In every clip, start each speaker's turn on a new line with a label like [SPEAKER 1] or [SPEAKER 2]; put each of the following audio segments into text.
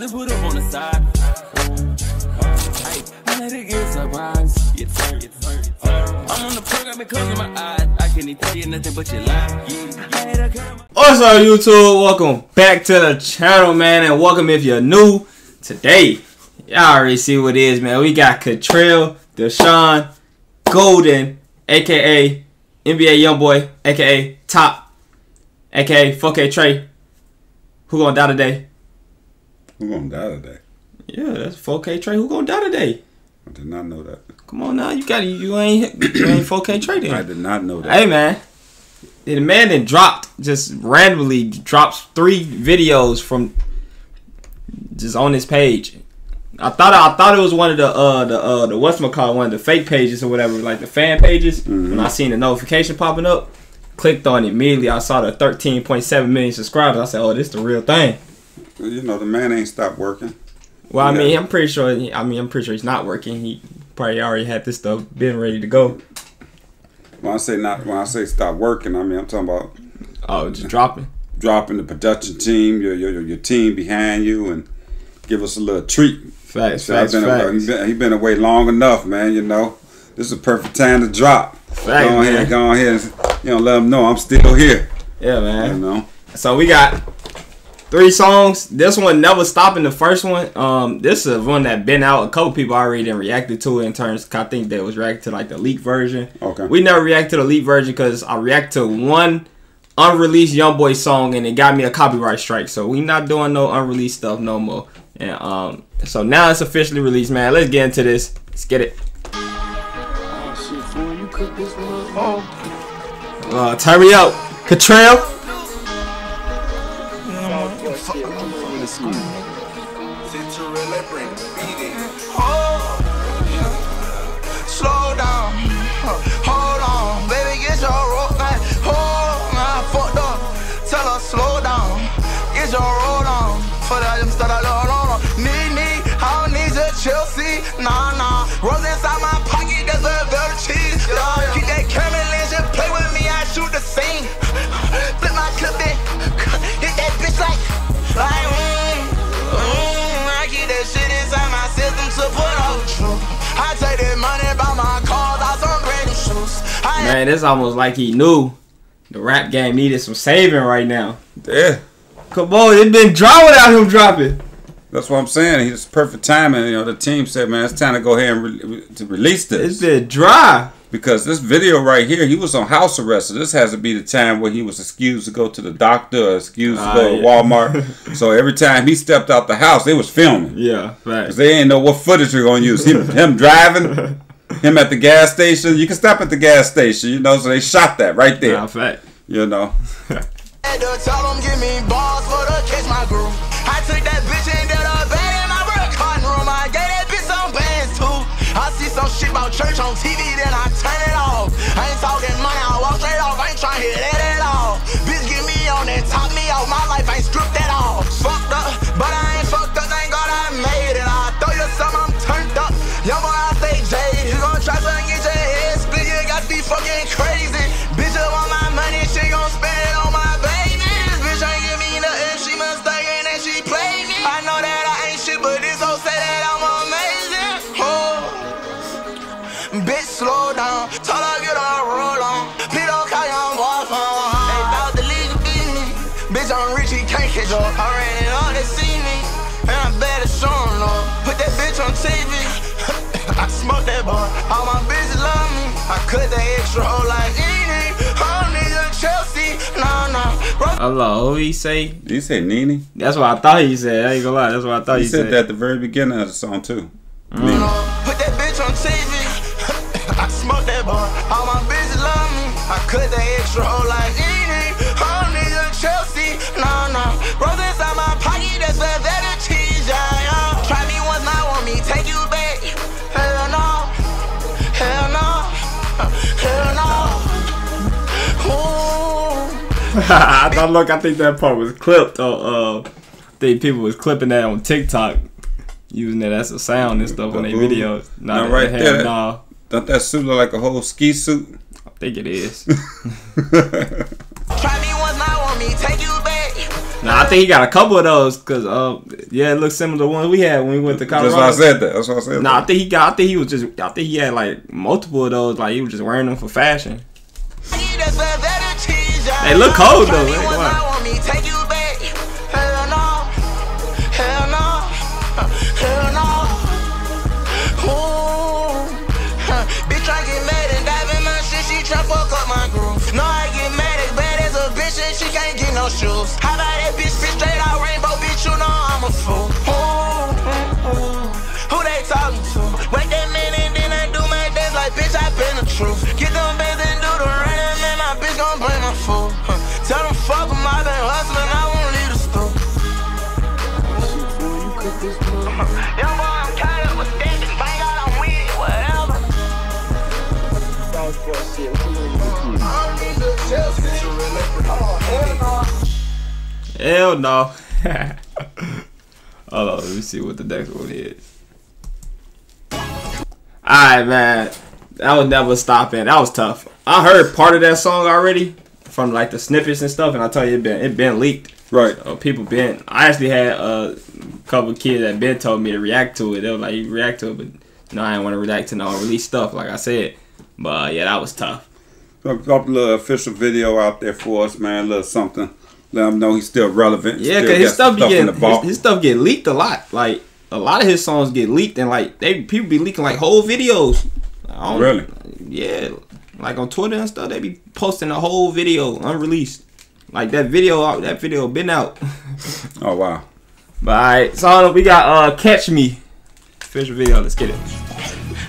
[SPEAKER 1] to put up on the side. I let it get surprised. Get turned, get turned. I'm on the program because of my eyes. I.
[SPEAKER 2] What's up, YouTube? Welcome back to the channel, man, and welcome if you're new. Today, y'all already see what it is, man. We got Catrell, DeSean, Gaulden, aka NBA YoungBoy, aka Top, aka 4K Trey. Who gonna die today?
[SPEAKER 3] Who gonna die today?
[SPEAKER 2] Yeah, that's 4K Trey. Who gonna die today?
[SPEAKER 3] I did not know that.
[SPEAKER 2] Come on now, you got you ain't you ain't 4K trading.
[SPEAKER 3] I did not know that.
[SPEAKER 2] Hey man, the man that dropped just randomly drops three videos from just on his page. I thought I thought it was one of the uh the uh the what's call one of the fake pages or whatever, like the fan pages. When I seen the notification popping up, clicked on it immediately. I saw the 13.7 million subscribers. I said, "Oh, this the real thing."
[SPEAKER 3] You know the man ain't stopped working.
[SPEAKER 2] Well, I
[SPEAKER 3] Yeah.
[SPEAKER 2] mean, I'm pretty sure. I mean, I'm pretty sure he's not working. He probably already had this stuff been ready to go.
[SPEAKER 3] When I say not, when I say stop working, I mean I'm talking about
[SPEAKER 2] Oh, just dropping.
[SPEAKER 3] dropping the production team, your your your team behind you, and give us a little treat.
[SPEAKER 2] Facts,
[SPEAKER 3] So
[SPEAKER 2] facts,
[SPEAKER 3] been, away,
[SPEAKER 2] facts.
[SPEAKER 3] he been he been away long enough, man. You know, this is a perfect time to drop.
[SPEAKER 2] Facts,
[SPEAKER 3] go ahead,
[SPEAKER 2] man.
[SPEAKER 3] go ahead, and, you know, let them know I'm still here.
[SPEAKER 2] Yeah, man.
[SPEAKER 3] You know,
[SPEAKER 2] So we got three songs. This one never stopping the first one. Um, this is one that been out. A couple people already done reacted to it in terms. I think that was reacted to like the leak version.
[SPEAKER 3] Okay.
[SPEAKER 2] We never reacted to the leak version because I react to one unreleased YoungBoy song and it got me a copyright strike. So we not doing no unreleased stuff no more. And um, so now it's officially released, man. Let's get into this. Let's get it. Uh, turn me up, Catrell. Man, it's almost like he knew the rap game needed some saving right now.
[SPEAKER 3] yeah.
[SPEAKER 2] Come on, it been dry without him dropping.
[SPEAKER 3] That's what I'm saying. It's perfect timing. You know, the team said, "Man, it's time to go ahead and re- to release this."
[SPEAKER 2] It's been dry.
[SPEAKER 3] because this video right here, he was on house arrest. So this has to be the time where he was excused to go to the doctor or excused
[SPEAKER 2] Ah,
[SPEAKER 3] to go to. Walmart. so every time he stepped out the house, they was filming.
[SPEAKER 2] Yeah,
[SPEAKER 3] Cause they didn't know what footage they're gonna use. Him, him driving, him at the gas station. You can stop at the gas station, you know. So they shot that right there,
[SPEAKER 2] Nah, fact.
[SPEAKER 3] you know.
[SPEAKER 4] had to tell them give me balls for he up. I ran it all, they see me. And I better show 'em love. Put that bitch on TV. I smoke that boy. All my bitches love me. I cut that extra hole like Edie. I don't need a Chelsea. Nah, nah. Bro,
[SPEAKER 2] Hello, who he say?
[SPEAKER 3] Did you say Nene?
[SPEAKER 2] That's what I thought he said. I ain't gonna lie. That's what I thought
[SPEAKER 3] He
[SPEAKER 2] he,
[SPEAKER 3] said that at the very beginning of the song too. Mm. Nene.
[SPEAKER 4] Put that bitch on TV. I smoke that boy. All my bitches love me. I cut that extra hole like I
[SPEAKER 2] thought, look, I think that part was clipped. Or, uh, I think people was clipping that on TikTok, using it as a sound and stuff on their videos. Not
[SPEAKER 3] Now, right there.
[SPEAKER 2] Nah,
[SPEAKER 3] Don't that suit look like a whole ski suit?
[SPEAKER 2] I think it is.
[SPEAKER 4] Try me once, not want me. Take you back.
[SPEAKER 2] Nah, I think he got a couple of those because uh, yeah, it looks similar to the ones we had when we went to Colorado.
[SPEAKER 3] That's
[SPEAKER 2] Colorado.
[SPEAKER 3] why I said that. That's why I said
[SPEAKER 2] Nah, I
[SPEAKER 3] that.
[SPEAKER 2] think he got. I think he was just. I think he had like multiple of those. Like he was just wearing them for fashion.
[SPEAKER 5] They
[SPEAKER 2] look cold, though. Hey,
[SPEAKER 5] Hell no.
[SPEAKER 2] Hold on, let me see what the next one is. Alright, man. That was never stopping. That was tough. I heard part of that song already from like the snippets and stuff, and I tell you, it been it been leaked.
[SPEAKER 3] Right.
[SPEAKER 2] Uh, people been. I actually had a couple kids that been told me to react to it. They were like, "You react to it," but no, I didn't want to react to no release stuff. Like I said, but uh, yeah, that was tough.
[SPEAKER 3] Drop a little official video out there for us, man. A little something. Let him know he's still relevant.
[SPEAKER 2] Yeah,
[SPEAKER 3] Still
[SPEAKER 2] cause his
[SPEAKER 3] got
[SPEAKER 2] stuff getting his, his stuff get leaked a lot. Like a lot of his songs get leaked, and like they people be leaking like whole videos. I
[SPEAKER 3] Really?
[SPEAKER 2] Yeah, like on Twitter and stuff, they be posting a whole video unreleased. Like that video, out that video been out.
[SPEAKER 3] Oh wow.
[SPEAKER 2] but alright, so we got uh Catch Me official video. Let's get it.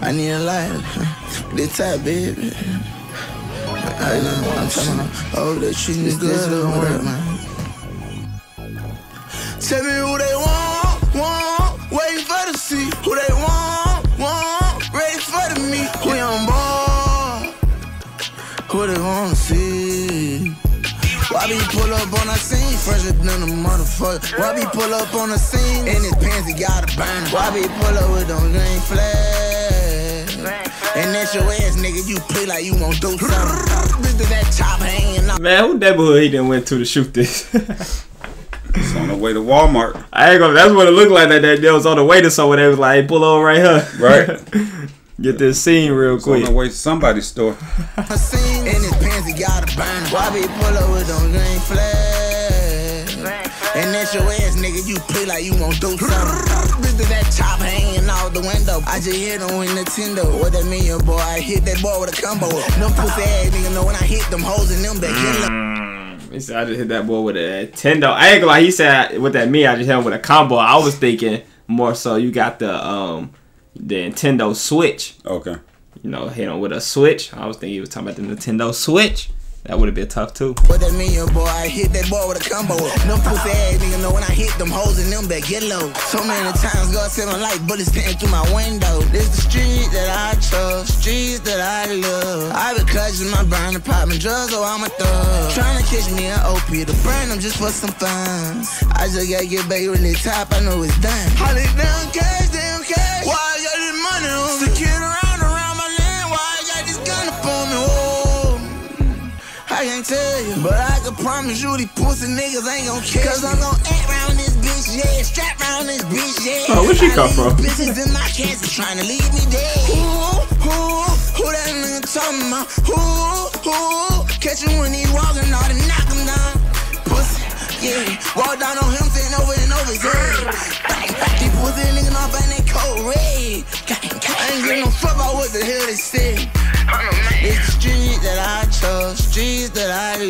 [SPEAKER 5] I need a lighter. This type, baby. I I'm talking about, oh, they treat me good, don't work, man. Tell me who they want, want, waiting for the see. Who they want, want, ready for the meet. We on board, who they want to see. Why be pull up on the scene, fresher than a motherfucker? Why be pull up on the scene, in his pants he got a burn? Why be pull up with them green flags? And that's your ass, nigga, you play like you won't do something. Bitch, to that chop hanging out.
[SPEAKER 2] Man, who neighborhood he done went to to shoot this?
[SPEAKER 3] It's on the way to Walmart.
[SPEAKER 2] I ain't gonna. That's what it looked like. That that they was on the way to somewhere. They was like, hey, pull over right here.
[SPEAKER 3] Right.
[SPEAKER 2] Get this scene real
[SPEAKER 3] It's on
[SPEAKER 2] quick.
[SPEAKER 3] the way to somebody's store.
[SPEAKER 5] I seen in his pants, he got a burn. Why be pull up with them green flags? And that's your ass, nigga, you play like you won't do something. Bitch, to that chop hanging out the window. I just hit him with Nintendo. What that mean, boy? I hit that boy with a combo. Them pussy ass nigga know when I hit them hoes in them, they get
[SPEAKER 2] He said, I just hit that boy with a Nintendo. I ain't gonna lie. He said, what that mean? I just hit him with a combo. I was thinking more so you got the um the Nintendo Switch.
[SPEAKER 3] Okay.
[SPEAKER 2] You know, hit him with a Switch. I was thinking he was talking about the Nintendo Switch. That would have been tough too.
[SPEAKER 5] What that mean, boy? I hit that boy with a combo. Them pussy ass nigga know when I hit them hoes in them back get low. So many times God said my light bullets came through my window. This the street that I chose, streets that I love. I been clutching my burner, popping drugs, oh I'm a thug. Trying to catch me an OP to burn them just for some fun. I just gotta get back really top, I know it's done. Holly down cash, down cash. Why I got this money on? Secure I can't tell you, but I can promise you these pussy niggas ain't gon' care. Cause I'm gon' act round this bitch, yeah, strap round this bitch, yeah.
[SPEAKER 2] Oh, where she come
[SPEAKER 5] I leave
[SPEAKER 2] from?
[SPEAKER 5] Bitches in my cancer trying to leave me dead. Who, who, who that nigga talking about? Who, who, catch him when he walking, all to knock him down. Pussy, yeah, walk down on him, saying over and over his head. Bang, bang, these pussy niggas off and they cold red. Gang, gang. I ain't give no fuck about what the hell they say. It's the street that I chose, streets that I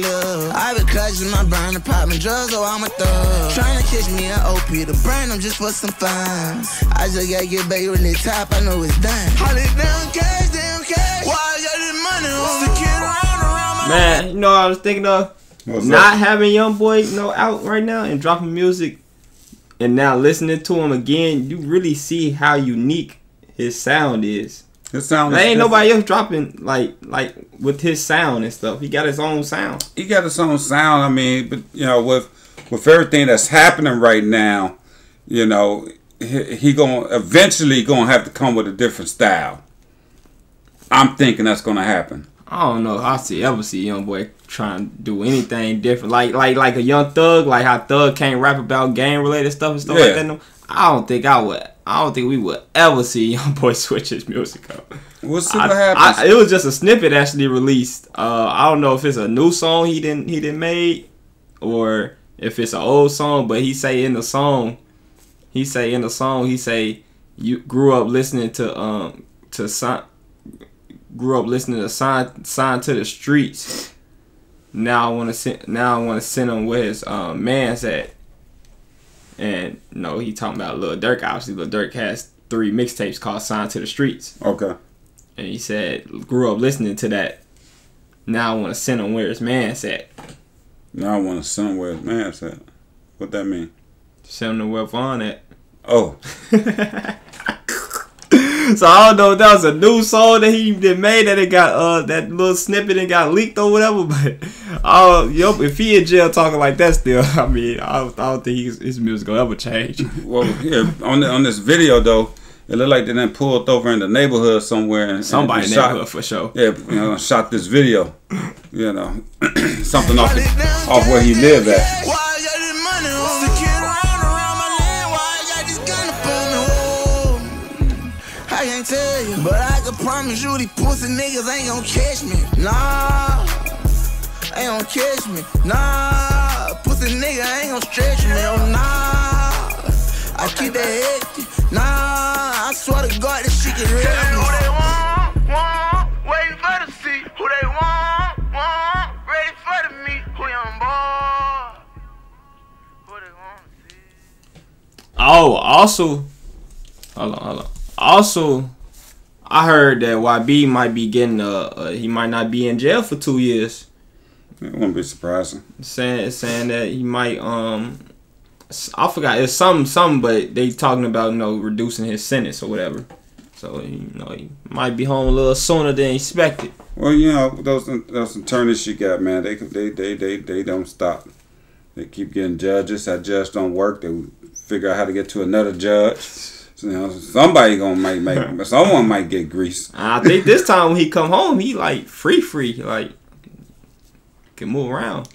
[SPEAKER 5] love. I been clutching my burner, popping drugs, oh I'm a thug. Trying to catch me an OP to burn them just for some fun. I just gotta get back really top, I know it's done. Holly down cash, down cash. Why I got this money on? Secure around around my
[SPEAKER 2] Man, you know what I was thinking of?
[SPEAKER 3] What's
[SPEAKER 2] Not
[SPEAKER 3] up?
[SPEAKER 2] having Young Boy you know out right now and dropping music and now listening to him again, you really see how unique his sound is.
[SPEAKER 3] It sounds.
[SPEAKER 2] There ain't nobody else dropping like like with his sound and stuff. He got his own sound.
[SPEAKER 3] He got his own sound. I mean, but you know, with with everything that's happening right now, you know, he, he going eventually going to have to come with a different style. I'm thinking that's going to happen.
[SPEAKER 2] I don't know. I see ever see young boy trying to do anything different, like like like a young thug, like how thug can't rap about gang related stuff and stuff
[SPEAKER 3] Yeah.
[SPEAKER 2] like that. I don't think I would. I don't think we would ever see young boy switch his music up.
[SPEAKER 3] We'll see
[SPEAKER 2] I-
[SPEAKER 3] happens.
[SPEAKER 2] I- it was just a snippet actually released. Uh, I don't know if it's a new song he didn't he didn't made, or if it's an old song. But he say in the song, he say in the song, he say you grew up listening to um to sign, grew up listening to sign sign to the streets. Now I want to send now I want to send him where his um, man's at. And no, he talking about Lil Durk. Obviously, Lil Durk has three mixtapes called "Sign to the Streets."
[SPEAKER 3] okay.
[SPEAKER 2] And he said, grew up listening to that. Now I want to send him where his man's at.
[SPEAKER 3] Now I want to send him where his man's at. What that mean?
[SPEAKER 2] Send him to where Von at.
[SPEAKER 3] Oh,
[SPEAKER 2] So I don't know if that was a new song that he did made that it got uh that little snippet and got leaked or whatever. But uh, yo, if he in jail talking like that still, I mean, I don't, I don't think his, his music will ever change.
[SPEAKER 3] well, yeah. On the, on this video though, it looked like they then pulled over in the neighborhood somewhere and
[SPEAKER 2] Somebody
[SPEAKER 3] and
[SPEAKER 2] in
[SPEAKER 3] shot.
[SPEAKER 2] neighborhood for sure.
[SPEAKER 3] Yeah, you know, shot this video. You know, something off the, off where he lived at.
[SPEAKER 4] Why I got money on? Secure around around my land. I got this gun up on me? Oh, I can't tell you, but I can promise you these pussy niggas ain't gon' catch me. Nah, ain't gon' catch me. Nah, pussy nigga ain't gon' stretch me. Oh nah, I keep that hectic. Nah, I swear to God, this shit get real. Who they want, want, waiting for the seat. Who they want, want, ready for the meet. Who young boy? Who they want to see?
[SPEAKER 2] Oh, also, hold on, hold on. Also, I heard that YB might be getting uh, uh he might not be in jail for two years.
[SPEAKER 3] It wouldn't be surprising.
[SPEAKER 2] saying saying that he might um I forgot it's some some but they talking about you know reducing his sentence or whatever. So you know he might be home a little sooner than expected.
[SPEAKER 3] Well, you know those those attorneys you got, man. They they they they they don't stop. They keep getting judges. That judge don't work. They figure out how to get to another judge. So, you know, somebody gonna make make someone might get grease.
[SPEAKER 2] I think this time when he come home he like free free like can move around.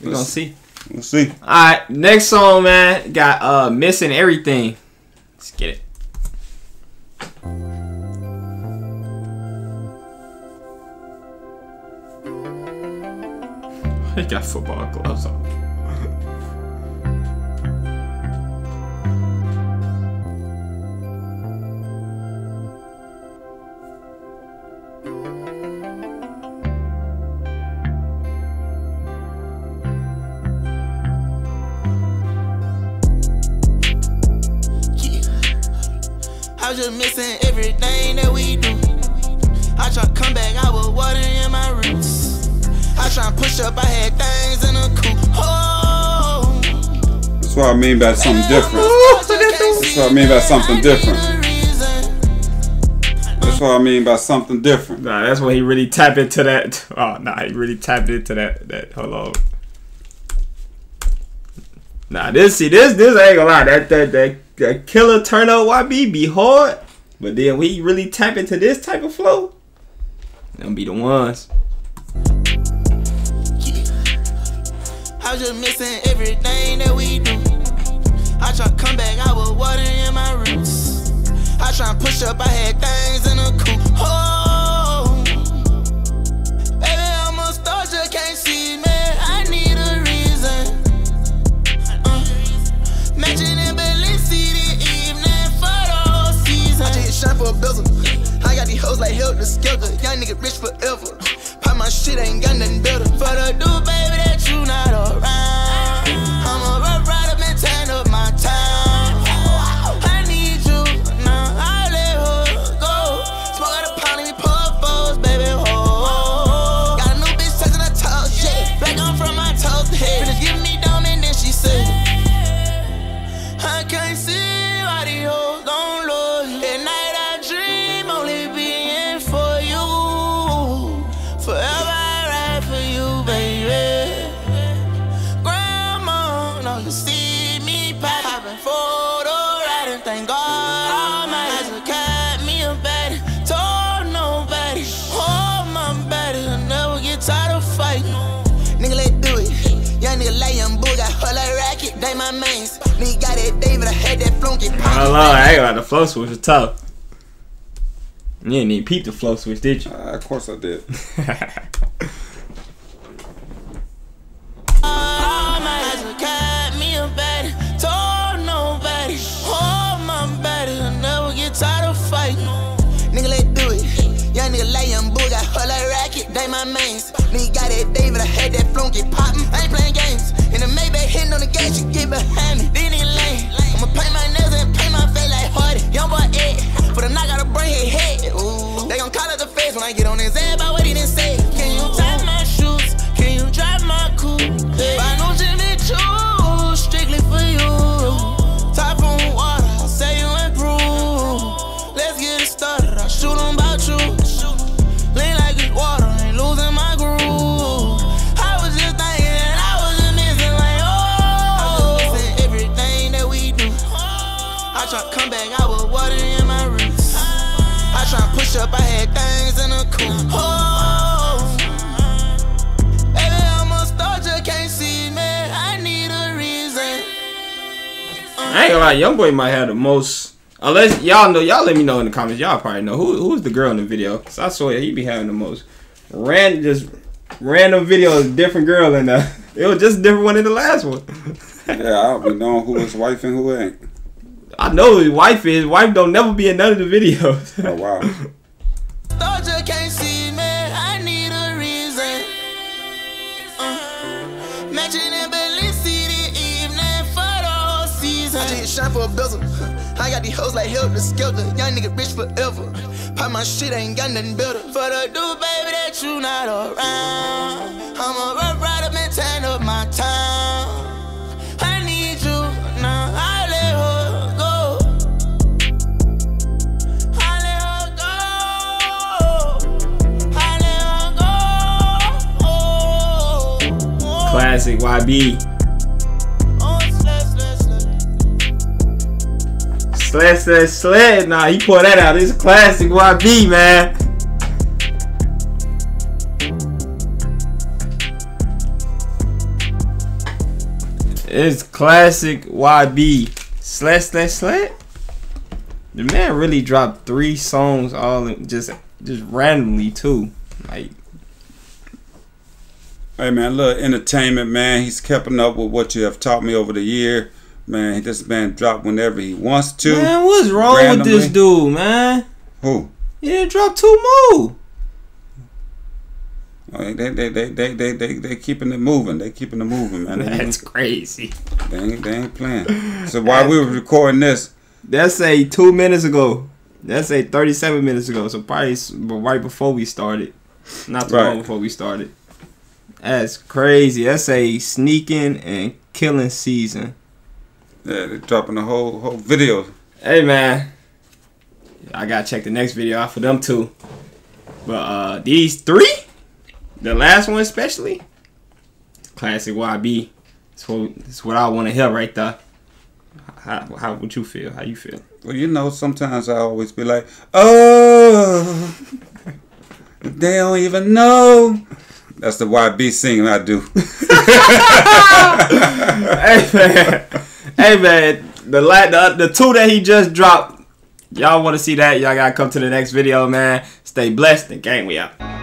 [SPEAKER 2] We gonna see.
[SPEAKER 3] We'll see.
[SPEAKER 2] All right, next song, man. Got uh missing everything. Let's get it. He got football gloves on.
[SPEAKER 4] Up, I had things in a coupe. Oh,
[SPEAKER 3] That's what I mean by something different.
[SPEAKER 4] That's
[SPEAKER 3] what I mean by something different. That's what I mean by something different.
[SPEAKER 2] Nah, that's when he really tapped into that. Oh, nah, he really tapped into that. That hold on. Nah, this see this this I ain't gonna lie. That that that, that killer turn up YB be hard, but then we really tap into this type of flow. Them be the ones.
[SPEAKER 4] I was just missing everything that we do. I try to come back, I was water in my roots. I try to push up, I had things in a coupe. Oh, baby, I'm a star, just can't see me. I need a reason. Uh, matching in Balenciaga the evening photo season. I just hit shine for a bezel. I got these hoes like Helter Skelter. Young nigga rich forever. Pop my shit, ain't got nothing better. For the dude, baby, that you not flunky
[SPEAKER 2] I
[SPEAKER 4] pop.
[SPEAKER 2] don't know. I ain't got the flow switch was tough. You didn't even peep the flow switch, did you?
[SPEAKER 3] Uh, of course I did.
[SPEAKER 4] All my eyes look at me a baddie. Told nobody. Oh, my baddie. I never get tired of fighting. Nigga, let's do it. Young nigga lay young boy got her like racket. They my mains. Nigga got that David. I had that flunky poppin'. I ain't playing games. In the Maybach hitting on the gas, you get behind me. These niggas lame. I'ma paint my nails and paint my face like Hardy. Young boy Ed. But a knock out a brain his head. Ooh. They gon' call it the face when I get on his head I
[SPEAKER 2] ain't lie, young boy might have the most. Unless y'all know, y'all let me know in the comments. Y'all probably know who who's the girl in the video. Cause I swear he be having the most ran just random videos, different girl in there. It was just a different one in the last one.
[SPEAKER 3] Yeah, I don't be knowing who his wife and who ain't.
[SPEAKER 2] I know his wife is. Wife don't never be in none of the videos.
[SPEAKER 3] Oh wow.
[SPEAKER 4] shine for a bezel. I got these hoes like Helter Skelter. Young nigga rich forever. Pop my shit, ain't got nothing better. For the dude, baby, that you not around. I'm a rough rider, man, turn up my town. I need you now. I let her go. I let her go. I let her go. Oh, oh.
[SPEAKER 2] Classic YB.
[SPEAKER 4] Slay.
[SPEAKER 2] Sled, sled. Nah, he pulled that out. It's classic YB, man. It's classic YB. Slash sled, sled. The man really dropped three songs all in, just just randomly too. Like
[SPEAKER 3] Hey man, little entertainment, man. He's keeping up with what you have taught me over the year. Man, this man drop whenever he wants to.
[SPEAKER 2] man, what's wrong with this dude, man?
[SPEAKER 3] Who?
[SPEAKER 2] He didn't drop two more.
[SPEAKER 3] Oh, They they they they they they they, they keeping it moving. They keeping it moving, man. They,
[SPEAKER 2] That's crazy.
[SPEAKER 3] they ain't they ain't playing. So while we were recording this,
[SPEAKER 2] That's a two minutes ago. That's a thirty-seven minutes ago. So probably but right before we started, not too
[SPEAKER 3] Right.
[SPEAKER 2] long before we started. That's crazy. That's a sneaking and killing season.
[SPEAKER 3] Yeah, they dropping the whole whole video.
[SPEAKER 2] Hey man, I gotta check the next video out for them too. But uh these three, the last one especially, classic YB. It's what, it's what I want to hear right there. How, how would you feel? How you feel?
[SPEAKER 3] Well, you know, sometimes I always be like, oh, they don't even know. That's the YB singing I do.
[SPEAKER 2] hey man, hey man, the, the the two that he just dropped. Y'all want to see that? Y'all gotta come to the next video, man. Stay blessed and gang we out.
[SPEAKER 6] Doing.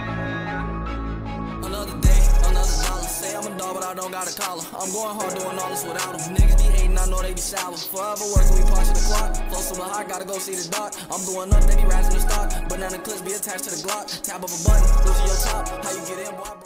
[SPEAKER 6] Forever working, we the clock. Super high, gotta go see doc. I'm going up, they be rising the stock. Banana clips be attached to the Glock. Tap of a button, losing your top. How you get in, boy?